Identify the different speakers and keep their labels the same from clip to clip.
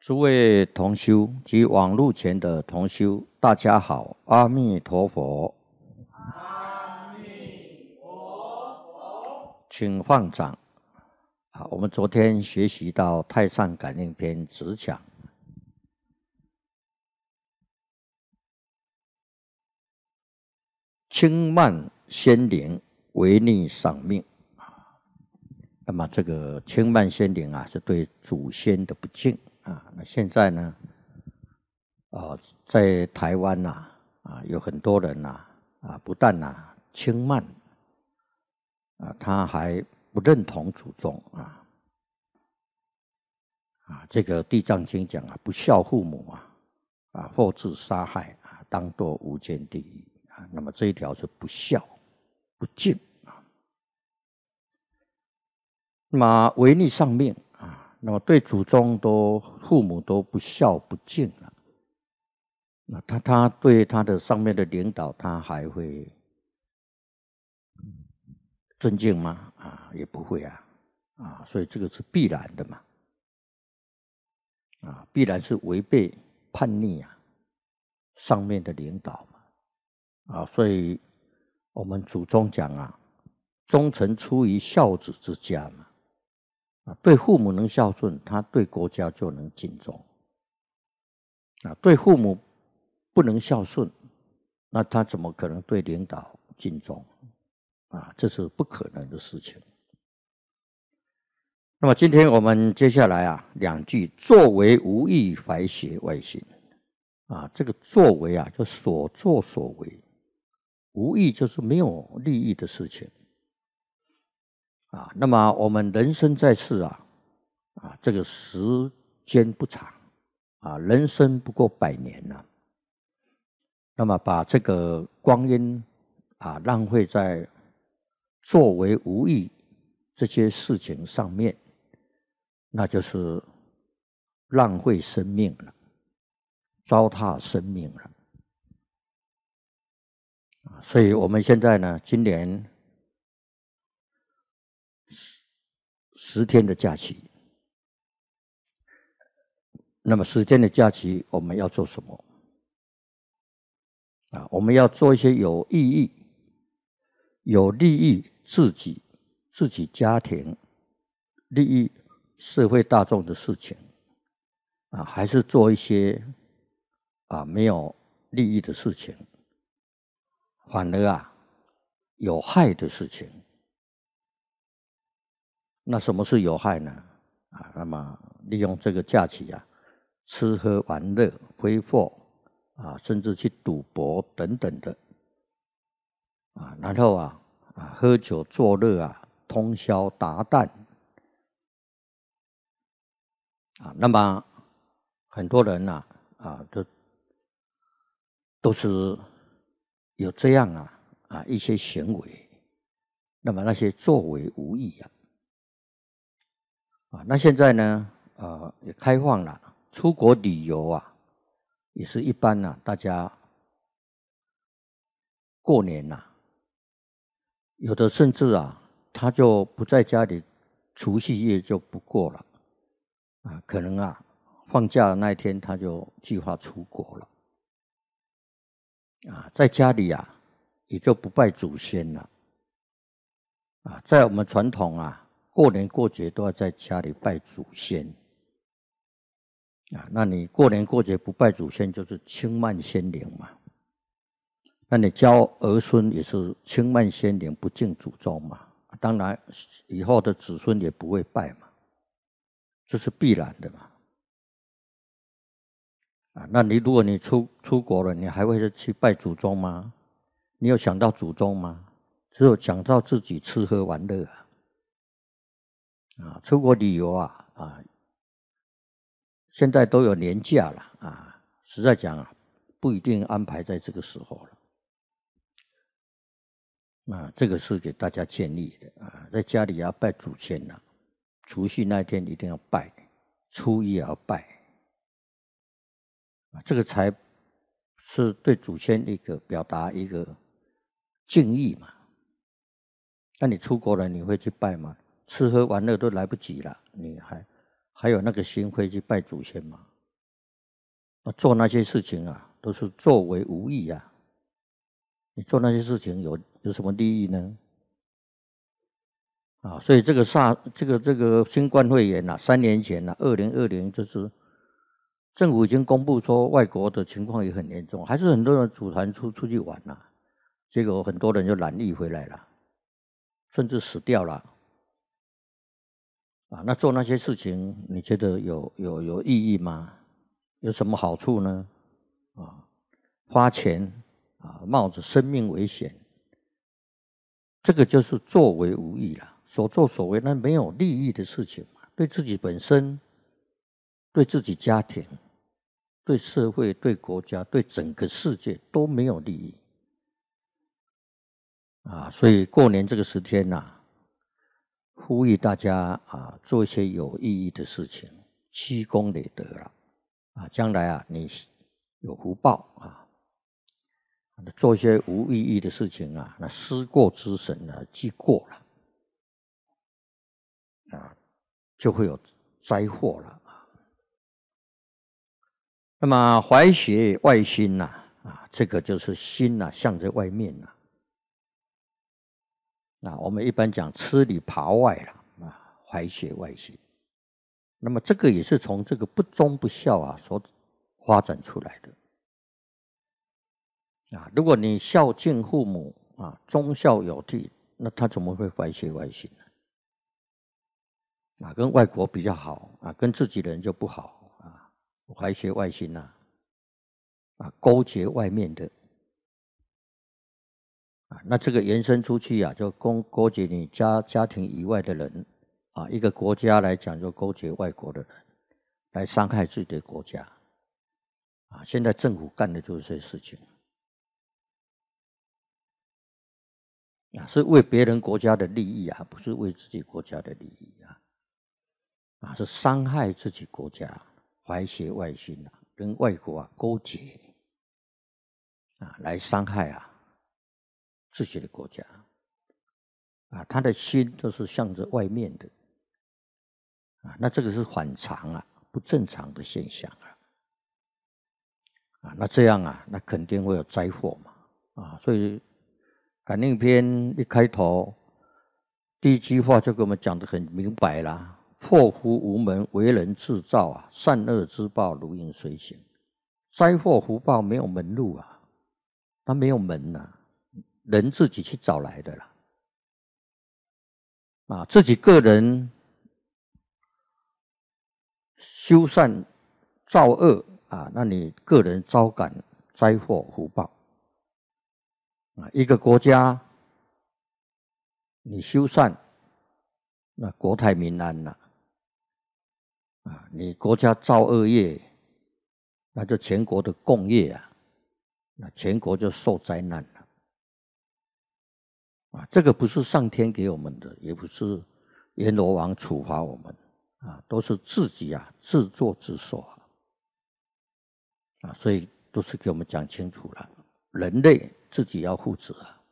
Speaker 1: 诸位同修及网络前的同修，大家好，阿弥陀佛。阿弥陀佛，请放掌。啊，我们昨天学习到《太上感应篇》只讲轻慢先灵，违逆赏命。那么这个轻慢先灵啊，是对祖先的不敬。啊，那现在呢？啊，在台湾呐，啊，有很多人呐，啊，不但呐轻慢，啊，他还不认同祖宗啊，啊，这个《地藏经》讲啊，不孝父母啊，啊，或自杀害啊，当堕无间地狱啊。那么这一条是不孝、不敬啊，那么违逆上命啊。那么对祖宗都父母都不孝不敬了，那他他对他的上面的领导他还会尊敬吗？啊，也不会啊，啊，所以这个是必然的嘛，啊，必然是违背叛逆啊，上面的领导嘛，啊，所以我们祖宗讲啊，忠臣出于孝子之家嘛。对父母能孝顺，他对国家就能尽忠。啊，对父母不能孝顺，那他怎么可能对领导尽忠？啊，这是不可能的事情。那么今天我们接下来啊，两句作为无益，怀邪外心。啊，这个作为啊，就所作所为，无益就是没有利益的事情。啊，那么我们人生在世啊，啊，这个时间不长，啊，人生不过百年呐。那么把这个光阴啊浪费在作为无益这些事情上面，那就是浪费生命了，糟蹋生命了。所以我们现在呢，今年。十天的假期，那么十天的假期我们要做什么？啊，我们要做一些有意义、有利益自己、自己家庭、利益社会大众的事情，啊，还是做一些啊没有利益的事情，反而啊有害的事情。那什么是有害呢？啊，那么利用这个假期啊，吃喝玩乐、挥霍啊，甚至去赌博等等的啊，然后啊啊喝酒作乐啊，通宵达旦啊，那么很多人呐啊都都是有这样啊啊一些行为，那么那些作为无益啊。啊，那现在呢？呃，也开放了，出国旅游啊，也是一般呐。大家过年呐，有的甚至啊，他就不在家里，除夕夜就不过了，啊，可能啊，放假的那一天他就计划出国了，啊，在家里啊，也就不拜祖先了，啊，在我们传统啊。过年过节都要在家里拜祖先啊！那你过年过节不拜祖先，就是轻慢先灵嘛。那你教儿孙也是轻慢先灵，不敬祖宗嘛。当然，以后的子孙也不会拜嘛，这是必然的嘛。啊，那你如果你出出国了，你还会去拜祖宗吗？你有想到祖宗吗？只有想到自己吃喝玩乐啊。啊，出国旅游啊啊，现在都有年假了啊，实在讲啊，不一定安排在这个时候了。啊，这个是给大家建议的啊，在家里要拜祖先呐，除夕那天一定要拜，初一也要拜，啊，这个才是对祖先一个表达一个敬意嘛。那你出国了，你会去拜吗？吃喝玩乐都来不及了，你还还有那个心会去拜祖先吗？那做那些事情啊，都是作为无益啊。你做那些事情有有什么利益呢？啊，所以这个萨这个这个新冠肺炎呐，三年前呐，二零二零就是政府已经公布说外国的情况也很严重，还是很多人组团出出去玩呐，结果很多人就染疫回来了，甚至死掉了。啊，那做那些事情，你觉得有有有意义吗？有什么好处呢？啊，花钱啊，冒着生命危险，这个就是作为无益了。所作所为那没有利益的事情嘛，对自己本身、对自己家庭、对社会、对国家、对整个世界都没有利益。啊，所以过年这个十天呐。呼吁大家啊，做一些有意义的事情，积功累德了啊！将来啊，你有福报啊，做一些无意义的事情啊，那失过之神呢，记过了啊，就会有灾祸了啊。那么怀邪外心呐啊，这个就是心呐，向着外面呐。那我们一般讲吃里扒外了啊，怀血外心。那么这个也是从这个不忠不孝啊所发展出来的啊。如果你孝敬父母啊，忠孝有替，那他怎么会怀血外心呢？啊，跟外国比较好啊，跟自己的人就不好啊，怀血外心呐，啊，勾结外面的。啊，那这个延伸出去啊，就勾勾结你家家庭以外的人，啊，一个国家来讲就勾结外国的人，来伤害自己的国家，啊，现在政府干的就是这些事情，啊，是为别人国家的利益啊，不是为自己国家的利益啊，啊，是伤害自己国家，怀邪外心啊，跟外国啊勾结，啊，来伤害啊。自己的国家，啊，他的心都是向着外面的，啊，那这个是反常啊，不正常的现象啊，啊，那这样啊，那肯定会有灾祸嘛，啊，所以感应篇一开头第一句话就给我们讲的很明白啦：祸福无门，为人自造啊，善恶之报如影随形，灾祸福报没有门路啊，他没有门呐。人自己去找来的啦，啊，自己个人修善造恶啊，那你个人招感灾祸福报啊。一个国家你修善，那国泰民安呐啊。你国家造恶业，那就全国的共业啊，那全国就受灾难。啊，这个不是上天给我们的，也不是阎罗王处罚我们，啊，都是自己啊自作自受啊，啊，所以都是给我们讲清楚了，人类自己要负责啊，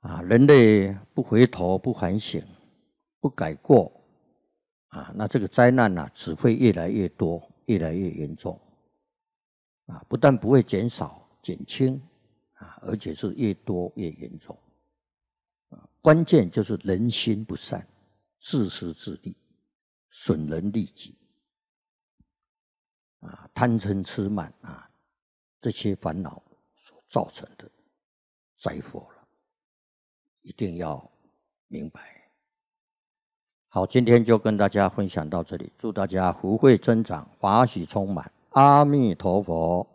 Speaker 1: 啊，人类不回头不反省不改过，啊，那这个灾难呢只会越来越多，越来越严重，啊，不但不会减少减轻。啊，而且是越多越严重，啊，关键就是人心不善，自私自利，损人利己，啊，贪嗔痴慢啊，这些烦恼所造成的灾祸了，一定要明白。好，今天就跟大家分享到这里，祝大家福慧增长，法喜充满，阿弥陀佛。